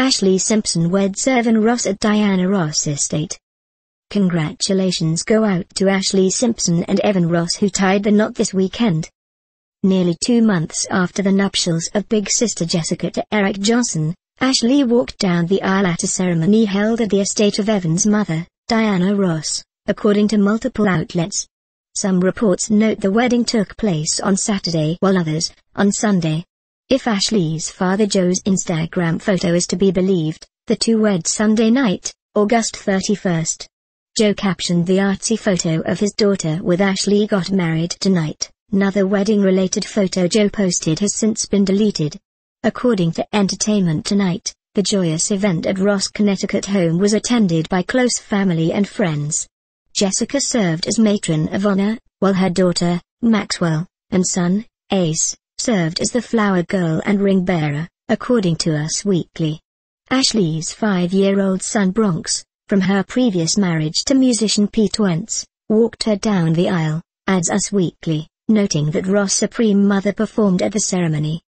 Ashlee Simpson weds Evan Ross at Diana Ross estate. Congratulations go out to Ashlee Simpson and Evan Ross who tied the knot this weekend. Nearly two months after the nuptials of big sister Jessica to Eric Johnson, Ashlee walked down the aisle at a ceremony held at the estate of Evan's mother, Diana Ross, according to multiple outlets. Some reports note the wedding took place on Saturday while others, on Sunday. If Ashlee's father Joe's Instagram photo is to be believed, the two wed Sunday night, August 31st. Joe captioned the artsy photo of his daughter with Ashlee got married tonight. Another wedding-related photo Joe posted has since been deleted. According to Entertainment Tonight, the joyous event at Ross Connecticut home was attended by close family and friends. Jessica served as matron of honor, while her daughter, Maxwell, and son, Ace, served as the flower girl and ring bearer, according to Us Weekly. Ashlee's five-year-old son Bronx, from her previous marriage to musician Pete Wentz, walked her down the aisle, adds Us Weekly, noting that Ross' Supreme Mother performed at the ceremony.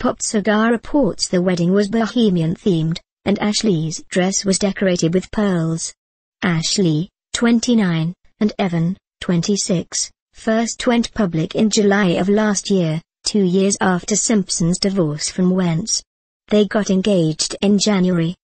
PopSugar reports the wedding was bohemian-themed, and Ashlee's dress was decorated with pearls. Ashlee, 29, and Evan, 26, first went public in July of last year, two years after Simpson's divorce from Wentz. They got engaged in January,